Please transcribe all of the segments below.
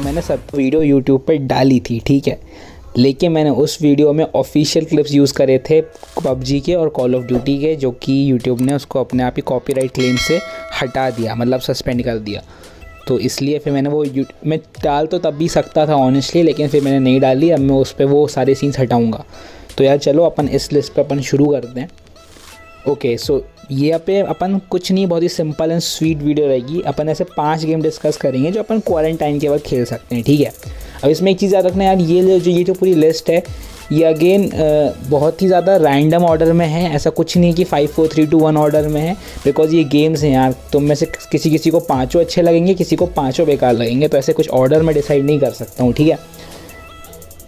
मैंने सब video YouTube पर डाली थी, ठीक है? लेकिन मैंने उस वीडियो में ऑफिशियल क्लिप्स यूज़ करे थे पबजी के और कॉल ऑफ़ ड्यूटी के, जो कि यूट्यूब ने उसको अपने आप ही कॉपीराइट क्लेम से हटा दिया मतलब सस्पेंड कर दिया। तो इसलिए फिर मैंने वो मैं डाल तो तब भी सकता था ऑनेस्टली लेकिन फिर मैंने नहीं डाली, अब मैं उस पर वो सारे सीन्स हटाऊँगा। तो यार चलो, अपन इस लिस्ट पर अपन शुरू करते हैं। ओके सो ये पे अपन कुछ नहीं, बहुत ही सिंपल एंड स्वीट वीडियो रहेगी। अपन ऐसे पाँच गेम डिस्कस करेंगे जो अपन क्वारंटाइन के वक्त खेल सकते हैं, ठीक है? अब इसमें एक चीज़ याद रखना यार, ये जो ये जो पूरी लिस्ट है, ये अगेन बहुत ही ज़्यादा रैंडम ऑर्डर में है। ऐसा कुछ नहीं कि five four three two one order में है बिकॉज़ ये गेम्स हैं यार। तुम में से किसी किसी को पाँचों अच्छे लगेंगे, किसी को पाँचों बेकार लगेंगे तो ऐसे कुछ ऑर्डर में डिसाइड नहीं कर सकता हूँ, ठीक है?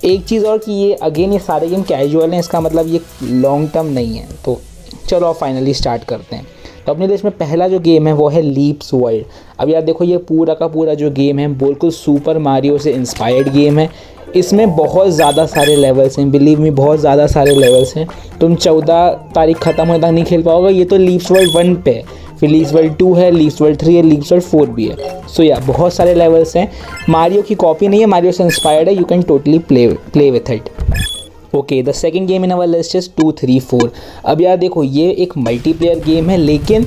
एक चीज़ और कि ये अगेन ये सारे गेम कैजुअल हैं, इसका मतलब ये लॉन्ग टर्म नहीं है। तो चलो अब फाइनली स्टार्ट करते हैं। तो अपने देश में पहला जो गेम है, वो है लीप्स वर्ल्ड अब यार देखो, ये पूरा का पूरा जो गेम है, बिल्कुल सुपर मारियो से इंस्पायर्ड गेम है। इसमें बहुत ज़्यादा सारे लेवल्स हैं बिलीव मी बहुत ज़्यादा सारे लेवल्स हैं। तुम चौदह तारीख ख़त्म होने तक नहीं खेल पाओगे, ये तो लीप्स वर्ल्ड वन पे है। फिर लीप्स वर्ल्ड टू है लीप्स वर्ल्ड थ्री है लीप्स वर्ल्ड फोर भी है। सो या बहुत सारे लेवल्स हैं। मारियो की कॉपी नहीं है मारियो से इंस्पायर्ड है you can totally play play with it okay the second game in our list is two three four अब यार देखो, ये एक मल्टीप्लेयर गेम है, लेकिन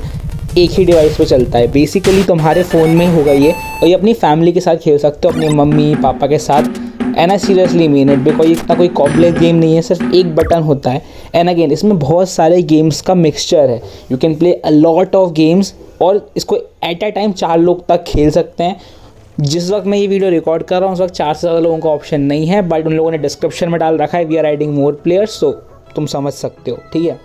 एक ही डिवाइस पे चलता है। बेसिकली तुम्हारे फ़ोन में होगा ये। और ये अपनी फैमिली के साथ खेल सकते हो, अपनी मम्मी, पापा के साथ। And I seriously mean it because इतना कोई कॉम्प्लेक्स गेम नहीं है, सिर्फ़ एक बटन होता है। एंड अगेन इसमें बहुत सारे गेम्स का मिक्सचर है। You can play a lot of games और इसको एट अ टाइम चार लोग तक खेल सकते हैं। जिस वक्त मैं ये वीडियो रिकॉर्ड कर रहा हूँ उस वक्त चार से ज़्यादा लोगों का ऑप्शन नहीं है बट उन लोगों ने डिस्क्रिप्शन में डाल रखा है we are riding more players so तुम समझ सकते हो ठीक है?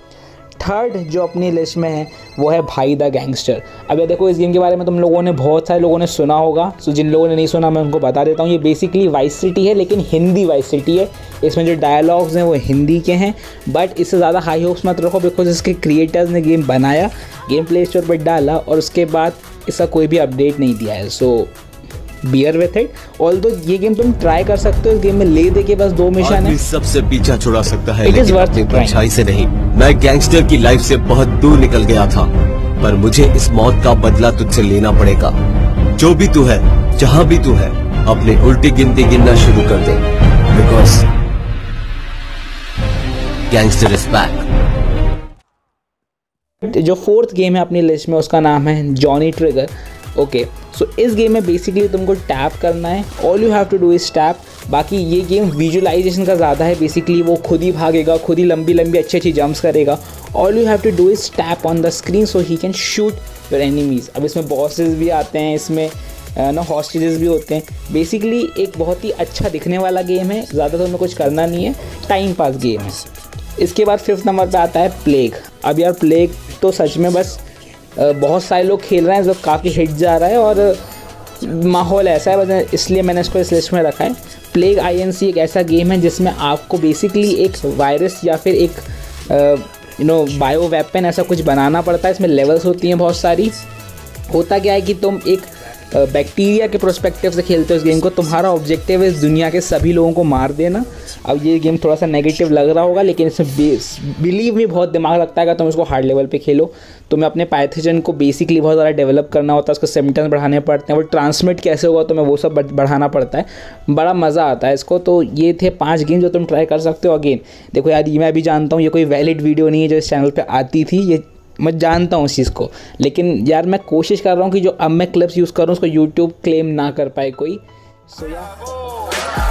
थर्ड जो अपनी लिस्ट में है वो है भाई द गैंगस्टर अब ये देखो इस गेम के बारे में तुम लोगों ने बहुत सारे लोगों ने सुना होगा सो जिन लोगों ने नहीं सुना मैं उनको बता देता हूँ। ये बेसिकली वाइस सिटी है लेकिन हिंदी वाइस सिटी है। इसमें जो डायलॉग्स हैं वो हिंदी के हैं बट इससे ज़्यादा हाई होप्स मत रखो बिकॉज़ इसके क्रिएटर्स ने गेम बनाया गेम प्ले स्टोर पर डाला और उसके बाद इसका कोई भी अपडेट नहीं दिया है so so, bear with it all though ये गेम तुम ट्राई कर सकते हो इस गेम में ले दे के बस दो मिशन है। सबसे पीछा छुड़ा सकता है इट इज़ वर्थ परछाई से नहीं। मैं गैंगस्टर की लाइफ से बहुत दूर निकल गया था पर मुझे इस मौत का बदला तुझसे लेना पड़ेगा। जो भी तू है जहाँ भी तू है अपनी उल्टी गिनती गिनना शुरू कर दे। बिकॉज़ गैंगस्टर इज़ बैक जो फोर्थ गेम है अपनी लिस्ट में उसका नाम है जॉनी ट्रिगर ओके सो इस गेम में बेसिकली तुमको टैप करना है। All you have to do is tap बाकी ये गेम विजुअलाइजेशन का ज़्यादा है। बेसिकली वो खुद ही भागेगा, खुद ही लंबी लंबी अच्छी अच्छी जंप्स करेगा। All you have to do is tap on the screen so he can shoot your enemies अब इसमें बॉसेस भी आते हैं, इसमें ना हॉस्टेजेस भी होते हैं। बेसिकली एक बहुत ही अच्छा दिखने वाला गेम है। ज़्यादा तो हमें कुछ करना नहीं है। टाइम पास गेम है। इसके बाद फिफ्थ नंबर पे आता है प्लेग अब यार प्लेग तो सच में बस बहुत सारे लोग खेल रहे हैं, जो काफ़ी हिट जा रहा है और माहौल ऐसा है इसलिए मैंने इसको इस लिस्ट में रखा है। प्लेग आईएनसी एक ऐसा गेम है जिसमें आपको बेसिकली एक वायरस या फिर एक यू नो बायो वेपन ऐसा कुछ बनाना पड़ता है। इसमें लेवल्स होती हैं बहुत सारी। होता क्या है कि तुम एक बैक्टीरिया के प्रोस्पेक्टिव से खेलते हो इस गेम को, तुम्हारा ऑब्जेक्टिव है इस दुनिया के सभी लोगों को मार देना। अब ये गेम थोड़ा सा नेगेटिव लग रहा होगा, लेकिन इसमें बिलीव में बहुत दिमाग लगता है अगर तुम इसको हार्ड लेवल पे खेलो। तुम्हें अपने पैथोजन को बेसिकली बहुत ज़्यादा डेवलप करना होता है, उसको सिम्टम्स बढ़ाने पड़ते हैं, वो ट्रांसमिट कैसे होगा तुम्हें, वो सब बढ़ाना पड़ता है। बड़ा मज़ा आता है इसको तो ये थे पाँच गेम जो तुम ट्राई कर सकते हो। अगेन देखो यार, ये मैं अभी जानता हूँ, ये कोई वैलिड वीडियो नहीं है जो इस चैनल पर आती थी, ये मैं जानता हूँ उस चीज़ को। लेकिन यार मैं कोशिश कर रहा हूँ कि जो अब मैं क्लिप्स यूज़ कर रहा हूँ उसको यूट्यूब क्लेम ना कर पाए कोई। सो so, यार